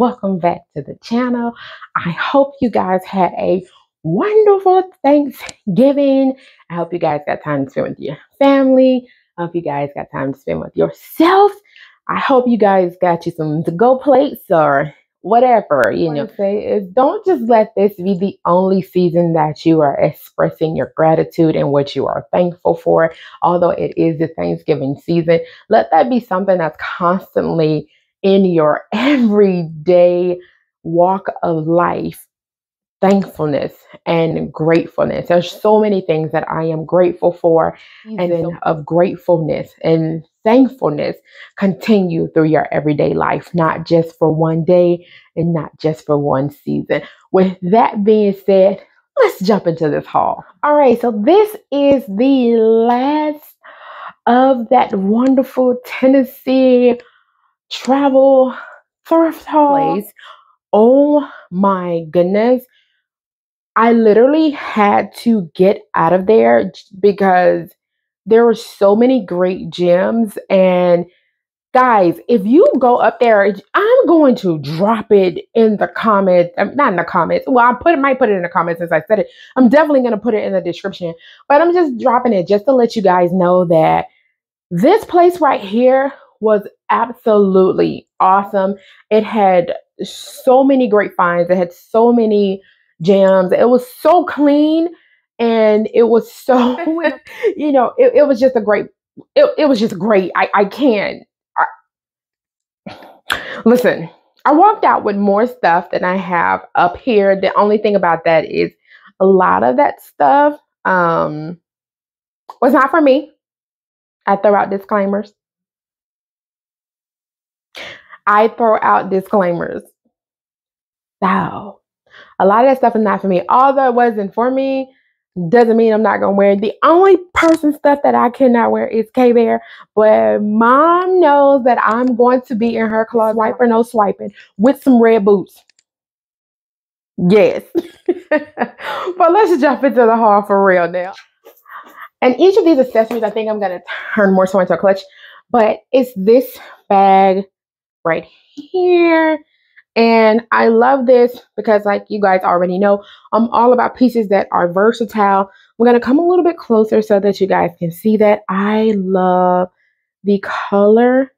welcome back to the channel. I hope you guys had a wonderful Thanksgiving. I hope you guys got time to spend with your family. I hope you guys got time to spend with yourself. I hope you guys got you some to go plates or whatever you know say is don't just let this be the only season that you are expressing your gratitude and what you are thankful for although it is the thanksgiving season let that be something that's constantly in your everyday walk of life thankfulness and gratefulness. There's so many things that I am grateful for, and then of gratefulness and thankfulness continue through your everyday life, not just for one day and not just for one season. With that being said, let's jump into this haul. All right, so this is the last of that wonderful Tennessee travel thrift haul. Oh my goodness. I literally had to get out of there because there were so many great gems. And guys, if you go up there, I'm going to drop it in the comments. Um, not in the comments. Well, I put it, might put it in the comments since I said it. I'm definitely going to put it in the description. But I'm just dropping it just to let you guys know that this place right here was absolutely awesome. It had so many great finds. It had so many jams. It was so clean and it was so, you know, it, it, was just a great, it, it was just great. I, I can't. Listen, I walked out with more stuff than I have up here. The only thing about that is a lot of that stuff um, was not for me. I throw out disclaimers. I throw out disclaimers. So a lot of that stuff is not for me. Although it wasn't for me, doesn't mean I'm not gonna wear it. The only person stuff that I cannot wear is K Bear, but mom knows that I'm going to be in her closet, swipe or no swiping, with some red boots. Yes. but let's jump into the haul for real now. And each of these accessories, I think I'm gonna turn more so into a clutch, but it's this bag right here and I love this because, like you guys already know, I'm all about pieces that are versatile. We're going to come a little bit closer so that you guys can see that. I love the color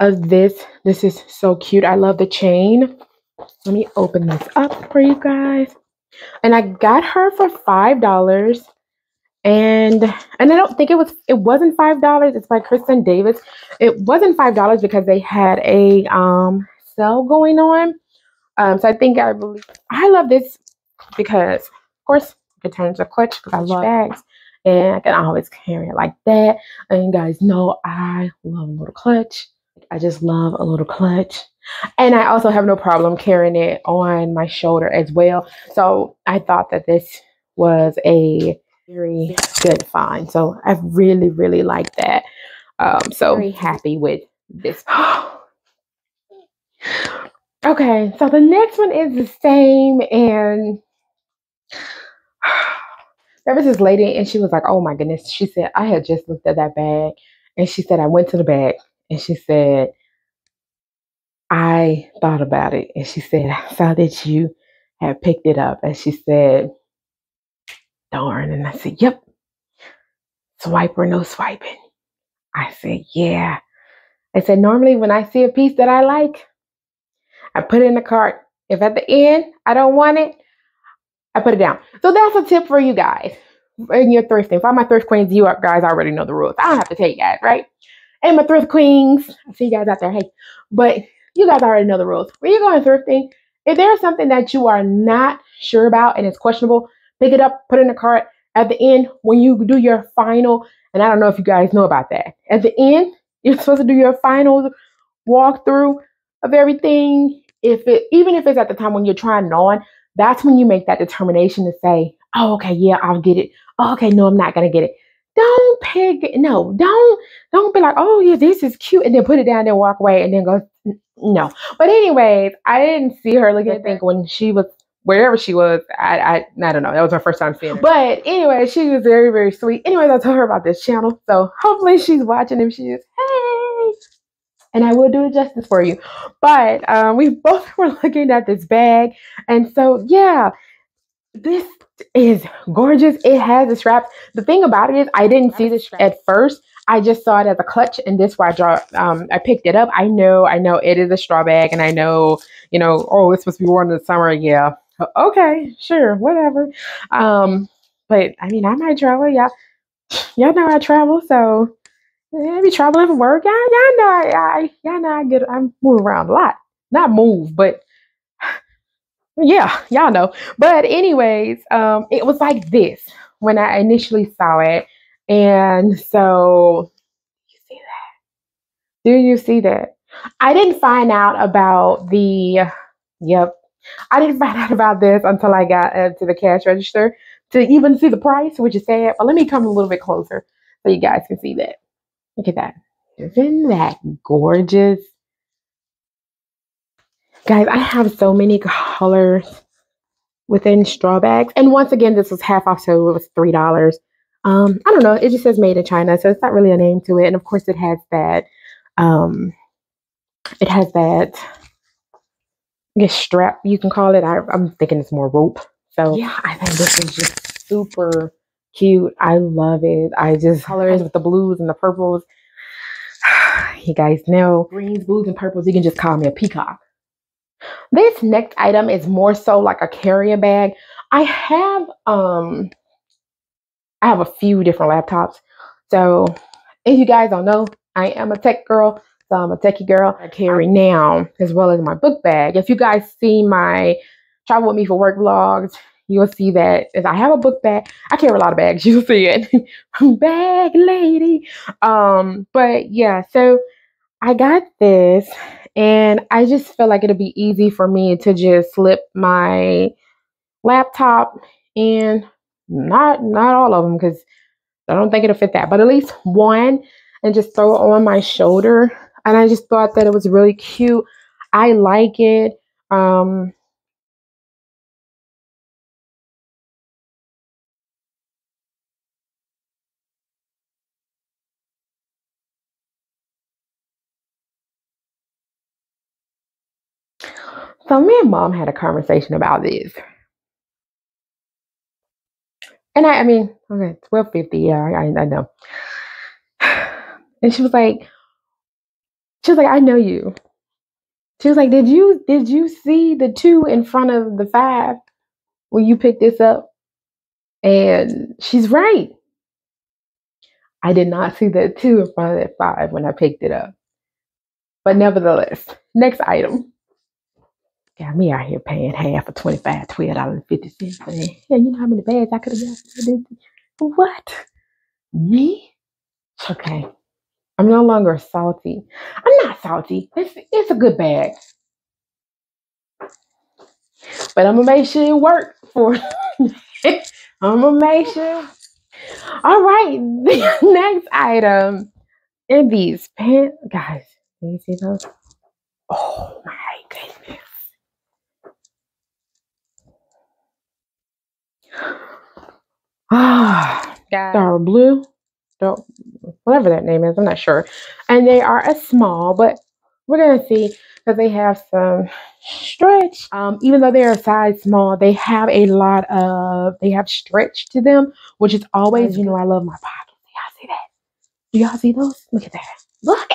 of this. This is so cute. I love the chain. Let me open this up for you guys. And I got her for $5 and and I don't think it was it wasn't five dollars. It's by Kristen Davis. It wasn't five dollars because they had a um sale going on. Um, so I think I believe I love this because, of course, it turns a clutch because I love bags and I can always carry it like that. And you guys know I love a little clutch. I just love a little clutch. And I also have no problem carrying it on my shoulder as well. So I thought that this was a very good find. So I really, really like that. Um, so very happy with this. Okay, so the next one is the same, and there was this lady, and she was like, "Oh my goodness!" She said, "I had just looked at that bag," and she said, "I went to the bag," and she said, "I thought about it," and she said, "I saw that you had picked it up," and she said, "Darn!" And I said, "Yep, swipe or no swiping." I said, "Yeah." I said, "Normally, when I see a piece that I like." I put it in the cart. If at the end I don't want it, I put it down. So that's a tip for you guys in your thrifting. For my thrift queens, you guys already know the rules. I don't have to tell you guys, right? And my thrift queens, I see you guys out there. Hey, but you guys already know the rules. When you're going thrifting, if there's something that you are not sure about and it's questionable, pick it up, put it in the cart. At the end, when you do your final, and I don't know if you guys know about that, at the end, you're supposed to do your final walkthrough of everything if it even if it's at the time when you're trying on, that's when you make that determination to say, oh, okay, yeah, I'll get it. Oh, okay, no, I'm not gonna get it. Don't pick no, don't don't be like, oh yeah, this is cute, and then put it down and walk away and then go no. But anyways, I didn't see her looking at think when she was wherever she was. I, I I don't know. That was her first time seeing her. But anyway, she was very very sweet. Anyways, I told her about this channel, so hopefully she's watching. If she is, hey. and I will do it justice for you. But um, we both were looking at this bag, and so yeah, this is gorgeous. It has the straps. The thing about it is, I didn't see this at first. I just saw it as a clutch, and this why I draw. Um, I picked it up. I know, I know it is a straw bag, and I know, you know, oh, it's supposed to be worn in the summer. Yeah, okay, sure, whatever. Um, but I mean, I might travel. Yeah, y'all know I travel, so yeah, I be traveling for work. Y'all, y'all know, I, I, y'all know I get. I'm moving around a lot. Not move, but yeah, y'all know. But anyways, um, it was like this when I initially saw it, and so you see that? Do you see that? I didn't find out about the. Yep, I didn't find out about this until I got uh, to the cash register to even see the price, which is sad. But let me come a little bit closer so you guys can see that. Look at that. Isn't that gorgeous? Guys, I have so many colors within straw bags. And once again, this was half off, so it was $3. Um, I don't know. It just says made in China, so it's not really a name to it. And of course, it has that, um, it has that, Guess, strap, you can call it. I, I'm thinking it's more rope. So yeah, I think this is just super cute. I love it. I just colors with the blues and the purples. you guys know greens, blues, and purples. You can just call me a peacock. This next item is more so like a carrier bag. I have um I have a few different laptops. So if you guys don't know, I am a tech girl. So I'm a techie girl. I carry now as well as my book bag. If you guys see my travel with me for work vlogs, you'll see that as I have a book bag. I carry a lot of bags. You'll see it. bag lady. Um, but yeah, so I got this and I just feel like it'll be easy for me to just slip my laptop and not not all of them because I don't think it'll fit that, but at least one and just throw it on my shoulder. And I just thought that it was really cute. I like it. Um, So me and mom had a conversation about this. And I, I mean, okay, twelve fifty. Yeah, I, I know. And she was like, she was like, I know you. She was like, did you did you see the two in front of the five when you picked this up? And she's right. I did not see the two in front of that five when I picked it up. But nevertheless, next item. Got me out here paying half for $25, $12.50. Yeah, you know how many bags I could have got? What? Me? Okay. I'm no longer salty. I'm not salty. It's, it's a good bag. But I'm going to make sure it works for I'm going to make sure. All right. The next item in these pants. Guys, can you see those? Oh my goodness. Ah, dark blue, dark, whatever that name is, I'm not sure. And they are a small, but we're gonna see because they have some stretch. Um, even though they're a size small, they have a lot of they have stretch to them, which is always, you know, I love my pockets. Y'all see that? Do y'all see those? Look at that. Look.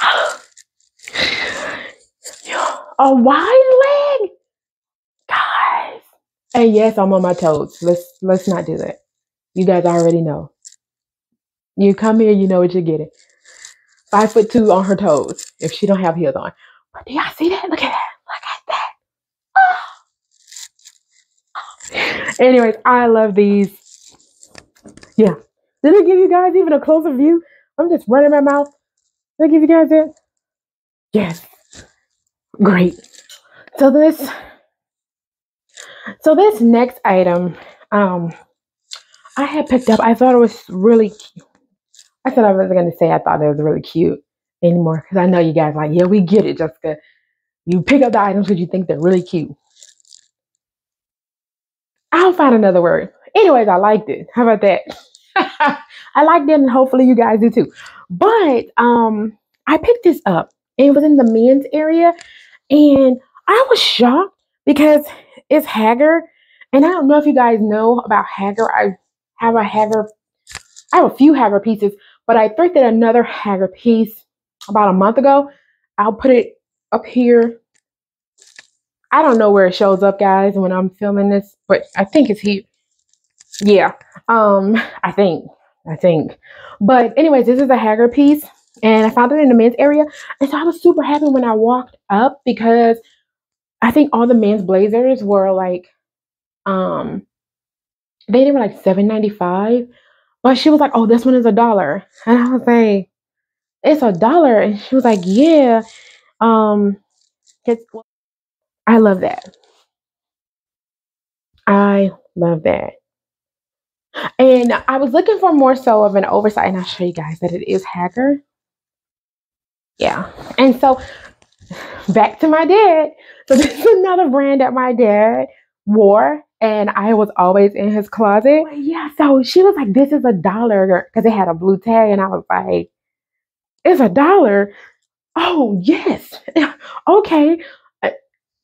a wide leg. Guys. And yes, I'm on my toes. Let's let's not do that. You guys already know. You come here, you know what you're getting. Five foot two on her toes if she don't have heels on. But do y'all see that? Look at that. Look at that. Oh. Anyways, I love these. Yeah. Did I give you guys even a closer view? I'm just running my mouth. Did I give you guys it? Yes. Great. So this so this next item, um, I had picked up. I thought it was really. Cute. I said I wasn't gonna say I thought it was really cute anymore because I know you guys like, yeah, we get it, Jessica. You pick up the items because you think they're really cute. I'll find another word. Anyways, I liked it. How about that? I liked it, and hopefully you guys do too. But um, I picked this up. It was in the men's area. And I was shocked because it's Haggar. And I don't know if you guys know about Haggar. I have a Haggar, I have a few Haggar pieces, but I thrifted another Haggar piece about a month ago. I'll put it up here. I don't know where it shows up, guys, when I'm filming this, but I think it's here. Yeah, um, I think, I think. But anyways, this is a Haggar piece, and I found it in the men's area. And so I was super happy when I walked up because I think all the men's blazers were like, um, they were like seven ninety five. But she was like, "Oh, this one is a dollar," and I was like, "It's a dollar," and she was like, "Yeah." Um, I love that. I love that. And I was looking for more so of an oversight, and I'll show you guys that it is Haggar. Yeah. And so back to my dad. So this is another brand that my dad wore, and I was always in his closet. Yeah. So she was like, "This is a dollar," because it had a blue tag, and I was like, "It's a dollar." Oh yes. okay.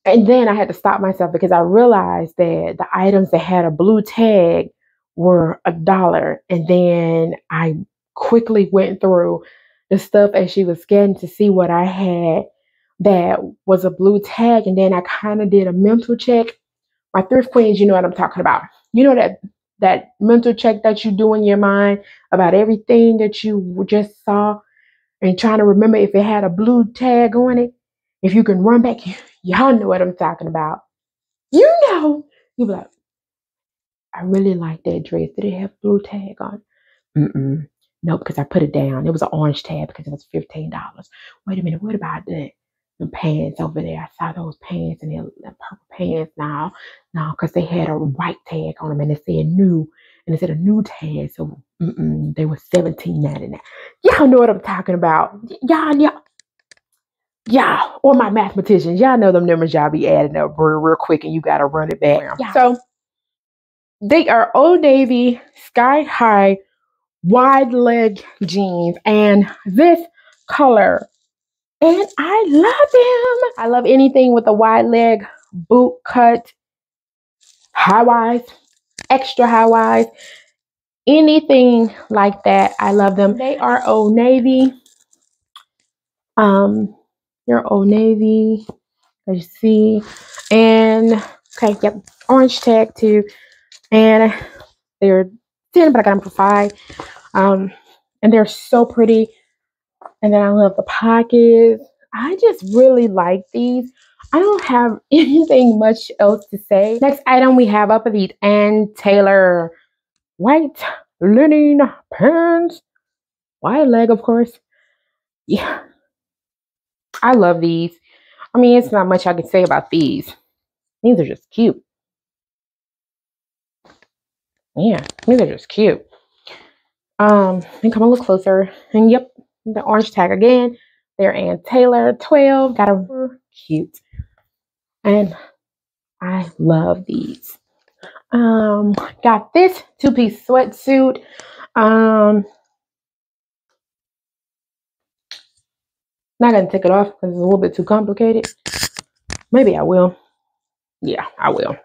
And then I had to stop myself because I realized that the items that had a blue tag were a dollar. And then I quickly went through the stuff as she was scanning to see what I had that was a blue tag. And then I kind of did a mental check. My thrift queens, you know what I'm talking about. You know that that mental check that you do in your mind about everything that you just saw and trying to remember if it had a blue tag on it. If you can run back, y'all know what I'm talking about. You know, you be like, I really like that dress. Did it have blue tag on? Mm-mm. No, because I put it down. It was an orange tab because it was $15. Wait a minute, what about that? The pants over there. I saw those pants and they're purple pants now. No, because they had a white tag on them and it said new. And it said a new tag. So mm-mm, they were $17.99. Y'all know what I'm talking about. Y'all, y'all. Yeah, or my mathematicians, y'all know them numbers y'all be adding up real, real quick and you gotta run it back. So they are Old Navy Sky High wide leg jeans and this color. And I love them. I love anything with a wide leg boot cut, high wise, extra high wise, anything like that. I love them. They are Old Navy. Um, they're Old Navy, as you see. And okay, yep, orange tag too. And they're 10, but I got them for five. Um, and they're so pretty. And then I love the pockets. I just really like these. I don't have anything much else to say. Next item we have up are these Ann Taylor white linen pants. Wide leg, of course. Yeah. I love these. I mean, it's not much I can say about these. These are just cute. Yeah, these are just cute. Um, and come a little closer. And yep, the orange tag again. They're Ann Taylor 12. Got a cute. And I love these. Um, got this two-piece sweatsuit. Um, not gonna take it off because it's a little bit too complicated. Maybe I will. Yeah, I will.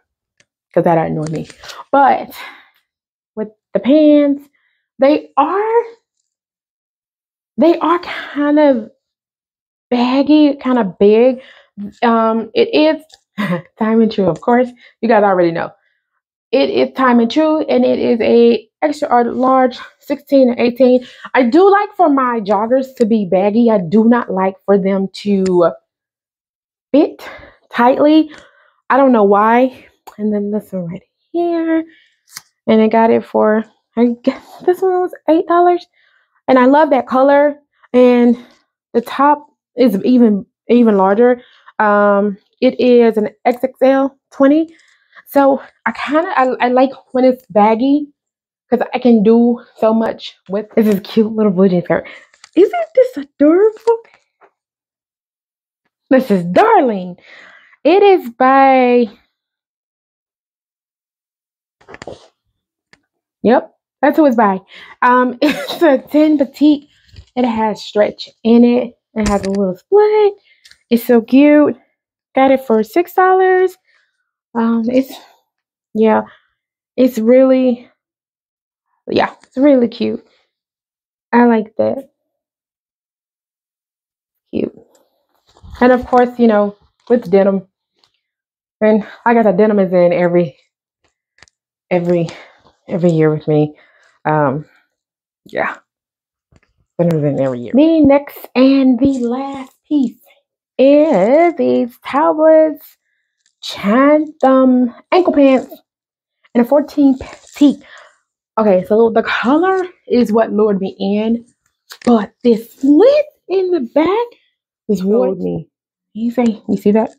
Because that annoy me. But with the pants, they are they are kind of baggy, kind of big. Um, it is Time and Tru, of course. You guys already know. It is Time and Tru, and it is a extra large 16 or 18. I do like for my joggers to be baggy. I do not like for them to fit tightly. I don't know why. And then this one right here. And I got it for I guess this one was eight dollars, and I love that color. And the top is even even larger. Um, it is an XXL 20. So I kind of I, I like when it's baggy because I can do so much with this is cute little blue jean skirt. Isn't this adorable? This is darling. It is by Yep. That's who it's by. Um, it's a 10 petite. It has stretch in it. It has a little split. It's so cute. Got it for six dollars. Um, it's yeah, it's really yeah, it's really cute. I like that. Cute. And of course, you know, with denim, and I got the denim is in every every every year with me. Um, yeah, is in every year. The next and the last piece is these Talbots Chatham ankle pants and a 14 peak. Okay, so the color is what lured me in, but this slit in the back is what me. You say, you see that?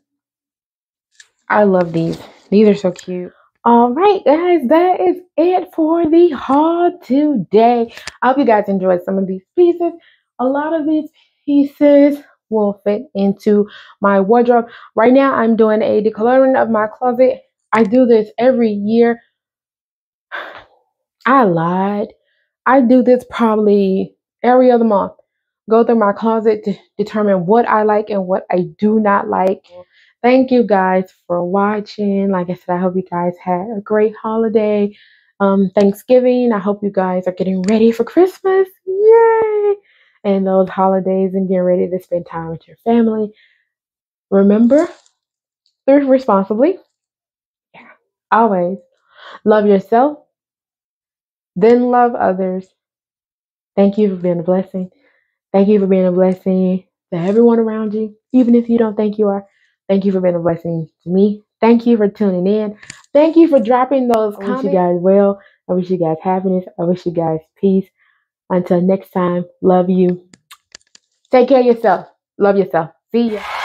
I love these. These are so cute. All right, guys, that is it for the haul today. I hope you guys enjoyed some of these pieces. A lot of these pieces will fit into my wardrobe. Right now, I'm doing a decluttering of my closet. I do this every year. I lied. I do this probably every other month. Go through my closet to determine what I like and what I do not like. Thank you guys for watching. Like I said, I hope you guys had a great holiday. Um, Thanksgiving. I hope you guys are getting ready for Christmas. Yay! and those holidays and getting ready to spend time with your family. Remember, thrift responsibly. Yeah, always. Love yourself, then love others. Thank you for being a blessing. Thank you for being a blessing to everyone around you, even if you don't think you are. Thank you for being a blessing to me. Thank you for tuning in. Thank you for dropping those I comments. wish you guys well. I wish you guys happiness. I wish you guys peace. Until next time, love you. Take care of yourself. Love yourself. See ya.